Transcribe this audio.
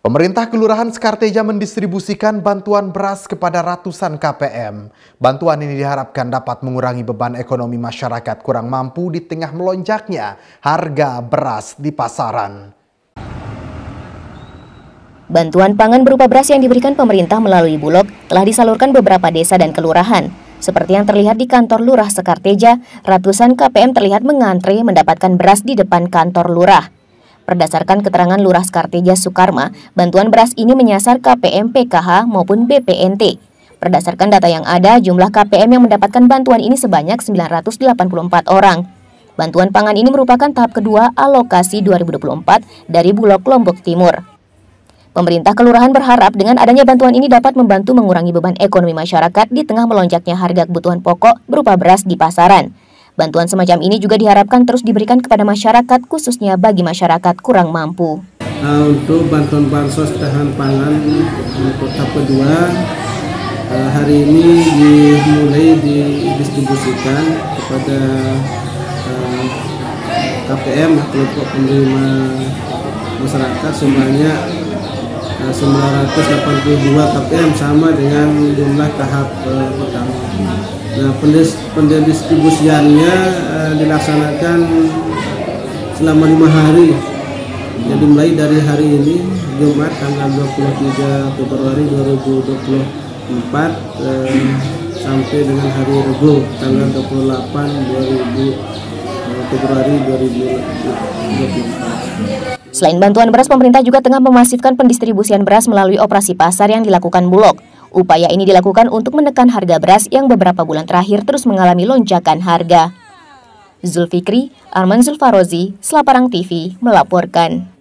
Pemerintah Kelurahan Sekarteja mendistribusikan bantuan beras kepada ratusan KPM. Bantuan ini diharapkan dapat mengurangi beban ekonomi masyarakat kurang mampu di tengah melonjaknya harga beras di pasaran. Bantuan pangan berupa beras yang diberikan pemerintah melalui Bulog telah disalurkan beberapa desa dan kelurahan. Seperti yang terlihat di kantor Lurah Sekarteja, ratusan KPM terlihat mengantre mendapatkan beras di depan kantor Lurah. Berdasarkan keterangan Lurah Skarteja Sukarma, bantuan beras ini menyasar KPM PKH maupun BPNT. Berdasarkan data yang ada, jumlah KPM yang mendapatkan bantuan ini sebanyak 984 orang. Bantuan pangan ini merupakan tahap kedua alokasi 2024 dari Bulog Lombok Timur. Pemerintah kelurahan berharap dengan adanya bantuan ini dapat membantu mengurangi beban ekonomi masyarakat di tengah melonjaknya harga kebutuhan pokok berupa beras di pasaran. Bantuan semacam ini juga diharapkan terus diberikan kepada masyarakat, khususnya bagi masyarakat kurang mampu. Uh, untuk bantuan bansos tahan pangan untuk tahap kedua, uh, hari ini dimulai didistribusikan kepada uh, KPM kelompok penerima masyarakat sebanyak uh, 982 KPM sama dengan jumlah tahap pertama. Nah, pendistribusiannya uh, dilaksanakan selama lima hari. Jadi mulai dari hari ini Jumat tanggal 23 Februari 2024 uh, sampai dengan hari Rabu tanggal 28 2000 Februari 2024. Selain bantuan beras, pemerintah juga tengah memasifkan pendistribusian beras melalui operasi pasar yang dilakukan Bulog. Upaya ini dilakukan untuk menekan harga beras yang beberapa bulan terakhir terus mengalami lonjakan harga. Zulfikri, Arman Zulfarozi, Selaparang TV, melaporkan.